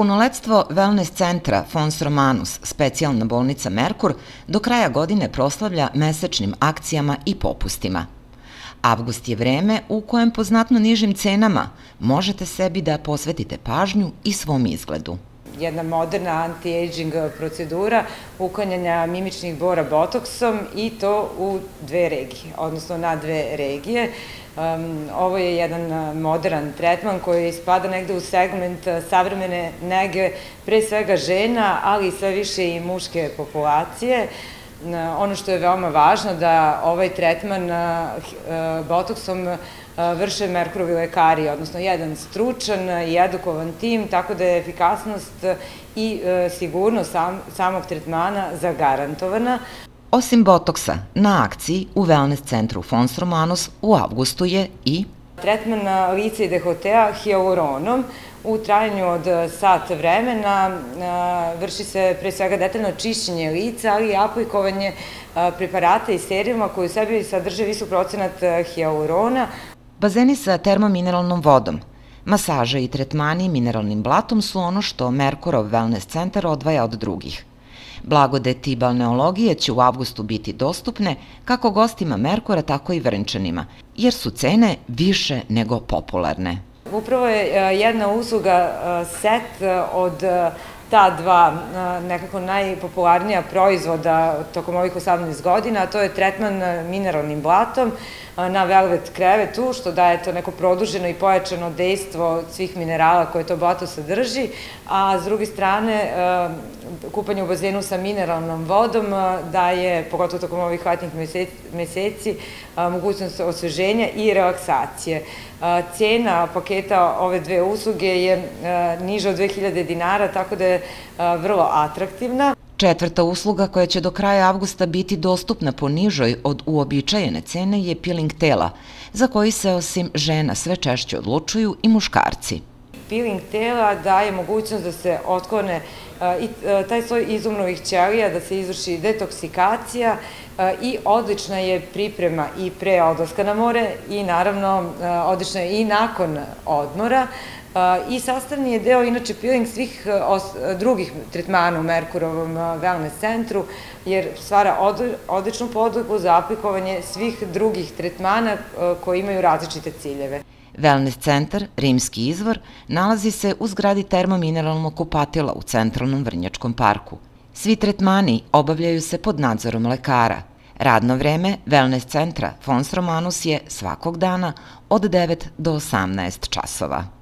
Punoletstvo Wellness centra Fons Romanus, specijalna bolnica Merkur, do kraja godine proslavlja mesečnim akcijama i popustima. Avgust je vreme u kojem po znatno nižim cenama možete sebi da posvetite pažnju i svom izgledu jedna moderna anti-aging procedura uklanjanja mimičnih bora botoksom i to u dve regije, odnosno na dve regije. Um, ovo je jedan uh, modern tretman koji spada negde u segment uh, savremene nege, pre svega žena, ali i sve više i muške populacije. Ono što je veoma važno da ovaj tretman botoksom vrše Merkurovi lekari, odnosno jedan stručan i edukovan tim, tako da je efikasnost i sigurnost samog tretmana zagarantovana. Osim botoksa, na akciji u wellness centru Fons Romanos u avgustu je i tretman lice i dehotea hialuronom u trajanju od sat vremena vrši se pre svega detaljno čišćenje lica, ali i aplikovanje preparata i serijuma koji u sebi sadrže visok procenat hialurona. Bazeni sa termomineralnom vodom, masaže i tretmani mineralnim blatom su ono što Merkurov Wellness centar odvaja od drugih. Blagodeti balneologije će u avgustu biti dostupne kako gostima Merkura, tako i Vrnčanima, jer su cene više nego popularne. Upravo je e, jedna usluga e, set e, od ta dva nekako najpopularnija proizvoda tokom ovih 18 godina, a to je tretman mineralnim blatom na velvet krevetu, što daje to neko produženo i pojačano dejstvo svih minerala koje to blato sadrži, a s druge strane kupanje u bazenu sa mineralnom vodom daje, pogotovo tokom ovih hvatnih meseci, mogućnost osveženja i relaksacije. Cena paketa ove dve usluge je niža od 2000 dinara, tako da je vrlo atraktivna. Četvrta usluga koja će do kraja avgusta biti dostupna po nižoj od uobičajene cene je peeling tela, za koji se osim žena sve češće odlučuju i muškarci. Peeling tela daje mogućnost da se otklone i taj sloj izumnovih ćelija, da se izvrši detoksikacija i odlična je priprema i pre odlaska na more i naravno odlična je i nakon odmora i sastavni je deo inače peeling svih drugih tretmana u Merkurovom wellness centru jer stvara odličnu podlogu za aplikovanje svih drugih tretmana koji imaju različite ciljeve. Wellness centar, Rimski izvor, nalazi se u zgradi termomineralnog kupatila u centralnom Vrnjačkom parku. Svi tretmani obavljaju se pod nadzorom lekara. Radno vreme Wellness centra Fons Romanus je svakog dana od 9 do 18 časova.